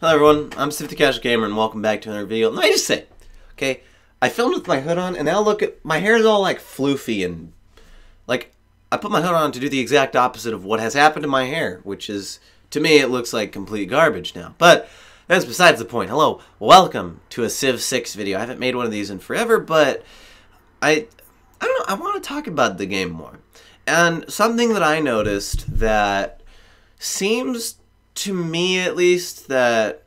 Hello everyone, I'm the Casual Gamer and welcome back to another video. Let me just say, okay, I filmed with my hood on and now look at, my hair is all like floofy and, like, I put my hood on to do the exact opposite of what has happened to my hair, which is, to me, it looks like complete garbage now. But, that's besides the point. Hello, welcome to a Civ 6 video. I haven't made one of these in forever, but I, I don't know, I want to talk about the game more. And something that I noticed that seems to me at least that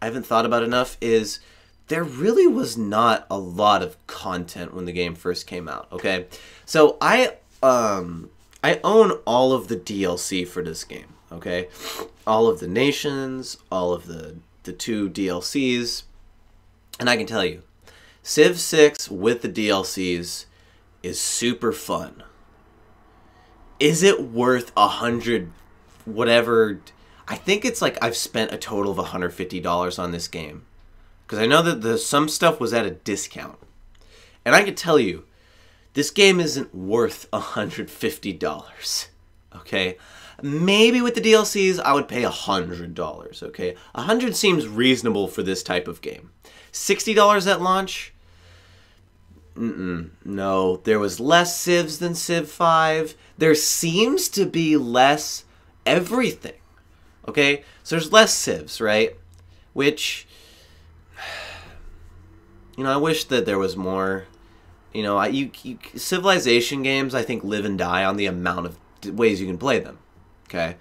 I haven't thought about enough is there really was not a lot of content when the game first came out. Okay, so I um I own all of the DLC for this game. Okay, all of the nations, all of the the two DLCs, and I can tell you, Civ Six with the DLCs is super fun. Is it worth a hundred whatever I think it's like I've spent a total of $150 on this game. Because I know that the some stuff was at a discount. And I can tell you, this game isn't worth $150. Okay? Maybe with the DLCs, I would pay $100. Okay? 100 seems reasonable for this type of game. $60 at launch? Mm-mm. No, there was less Civs than Civ 5. There seems to be less everything. Okay? So there's less civs, right? Which you know, I wish that there was more you know, I you, you civilization games I think live and die on the amount of ways you can play them. Okay?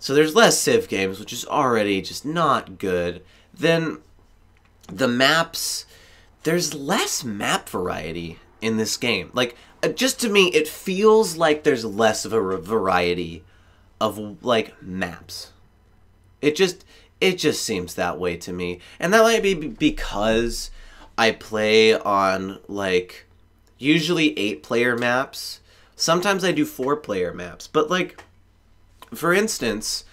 So there's less civ games, which is already just not good. Then the maps there's less map variety in this game. Like uh, just to me it feels like there's less of a variety of like maps. It just it just seems that way to me. And that might be because I play on like usually 8 player maps. Sometimes I do 4 player maps, but like for instance,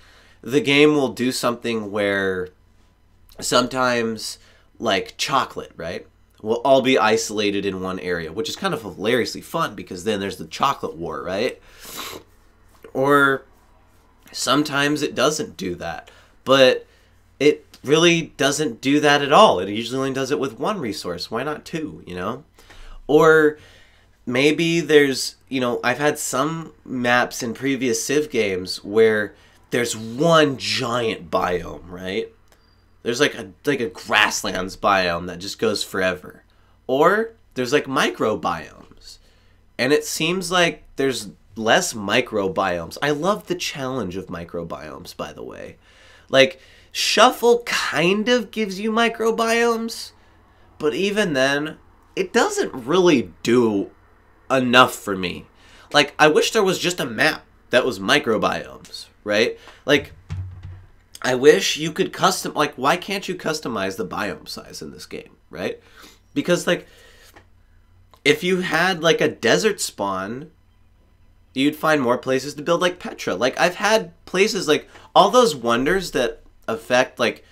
the game will do something where sometimes like chocolate, right? Will all be isolated in one area, which is kind of hilariously fun because then there's the chocolate war, right? Or sometimes it doesn't do that but it really doesn't do that at all. It usually only does it with one resource. Why not two, you know? Or maybe there's, you know, I've had some maps in previous Civ games where there's one giant biome, right? There's like a like a grasslands biome that just goes forever. Or there's like microbiomes. And it seems like there's less microbiomes. I love the challenge of microbiomes, by the way. Like, Shuffle kind of gives you microbiomes, but even then, it doesn't really do enough for me. Like, I wish there was just a map that was microbiomes, right? Like, I wish you could custom, like, why can't you customize the biome size in this game, right? Because, like, if you had, like, a desert spawn, you'd find more places to build like Petra. Like I've had places like all those wonders that affect like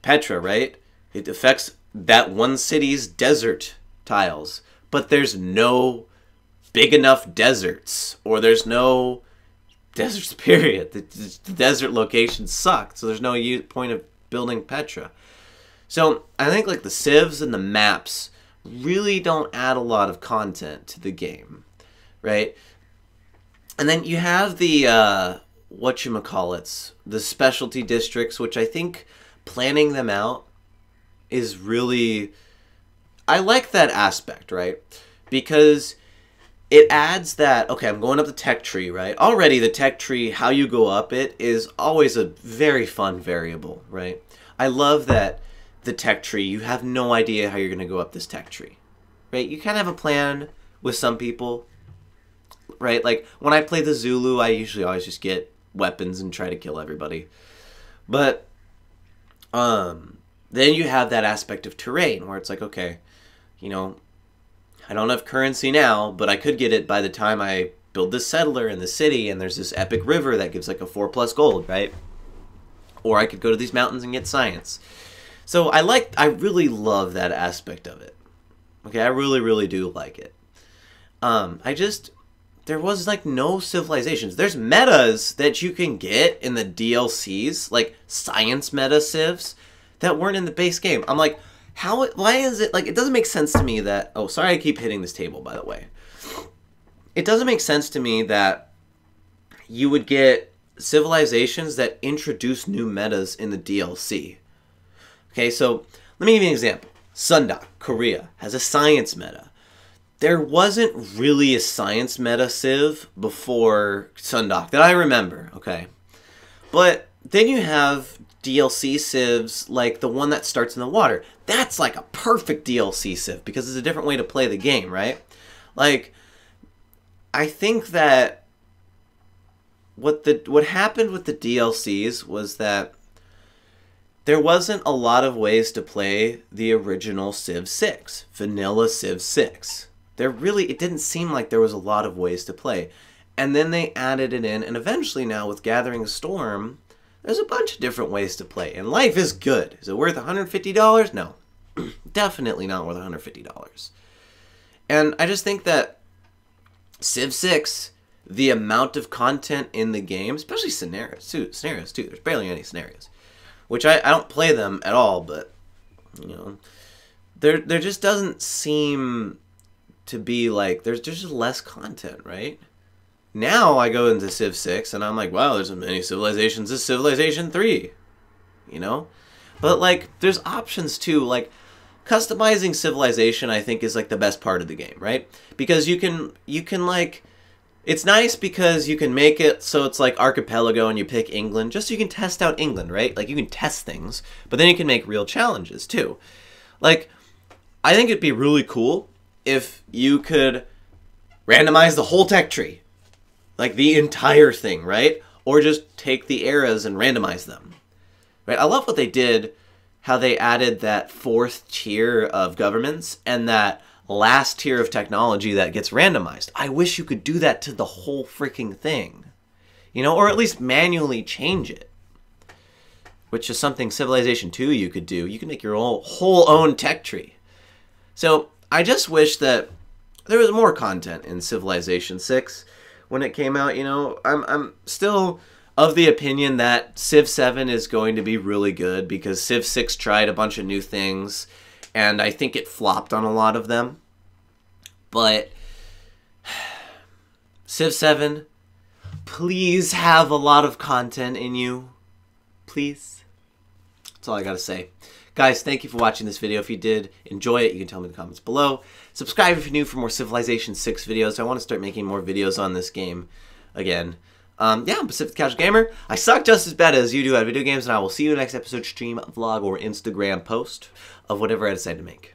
Petra, right? It affects that one city's desert tiles, but there's no big enough deserts or there's no deserts period. The, the desert locations suck, so there's no point of building Petra. So I think like the civs and the maps really don't add a lot of content to the game, right? And then you have the uh, what you call it, the specialty districts, which I think planning them out is really I like that aspect, right? Because it adds that okay, I'm going up the tech tree, right? Already the tech tree, how you go up it is always a very fun variable, right? I love that the tech tree, you have no idea how you're going to go up this tech tree. Right? You kind of have a plan with some people, right? Like when I play the Zulu, I usually always just get weapons and try to kill everybody. But um then you have that aspect of terrain where it's like, okay, you know, I don't have currency now, but I could get it by the time I build this settler in the city and there's this epic river that gives like a 4 plus gold, right? Or I could go to these mountains and get science. So I like I really love that aspect of it. Okay, I really really do like it. Um I just there was like no civilizations. There's metas that you can get in the DLCs, like science meta civs, that weren't in the base game. I'm like, how? Why is it like? It doesn't make sense to me that. Oh, sorry, I keep hitting this table. By the way, it doesn't make sense to me that you would get civilizations that introduce new metas in the DLC. Okay, so let me give you an example. Seondeok, Korea, has a science meta there wasn't really a science meta civ before Seondeok that I remember, okay? But then you have DLC civs like the one that starts in the water. That's like a perfect DLC civ because it's a different way to play the game, right? Like I think that what the what happened with the DLCs was that there wasn't a lot of ways to play the original Civ 6, vanilla Civ 6 there really it didn't seem like there was a lot of ways to play. And then they added it in and eventually now with Gathering Storm, there's a bunch of different ways to play. And life is good. Is it worth $150? No. Definitely not worth $150. And I just think that Civ 6, the amount of content in the game, especially scenarios too, scenarios too. There's barely any scenarios, which I, I don't play them at all, but you know, there there just doesn't seem to be like there's just less content, right? Now I go into Civ 6 and I'm like, wow, there's as many civilizations as Civilization 3. You know? But like there's options too, like customizing civilization I think is like the best part of the game, right? Because you can you can like it's nice because you can make it so it's like archipelago and you pick England just so you can test out England, right? Like you can test things, but then you can make real challenges too. Like I think it'd be really cool if you could randomize the whole tech tree, like the entire thing, right? Or just take the eras and randomize them, right? I love what they did, how they added that fourth tier of governments and that last tier of technology that gets randomized. I wish you could do that to the whole freaking thing, you know, or at least manually change it. Which is something Civilization 2 you could do. You can make your whole, whole own tech tree. So I just wish that there was more content in Civilization 6 when it came out, you know. I'm I'm still of the opinion that Civ 7 is going to be really good because Civ 6 tried a bunch of new things and I think it flopped on a lot of them. But Civ 7 please have a lot of content in you. Please. That's all I got to say. Guys, thank you for watching this video. If you did enjoy it, you can tell me in the comments below. Subscribe if you're new for more Civilization 6 videos. I want to start making more videos on this game again. Um, yeah, I'm Pacific Casual Gamer. I suck just as bad as you do at video games, and I will see you next episode, stream, vlog, or Instagram post of whatever I decide to make.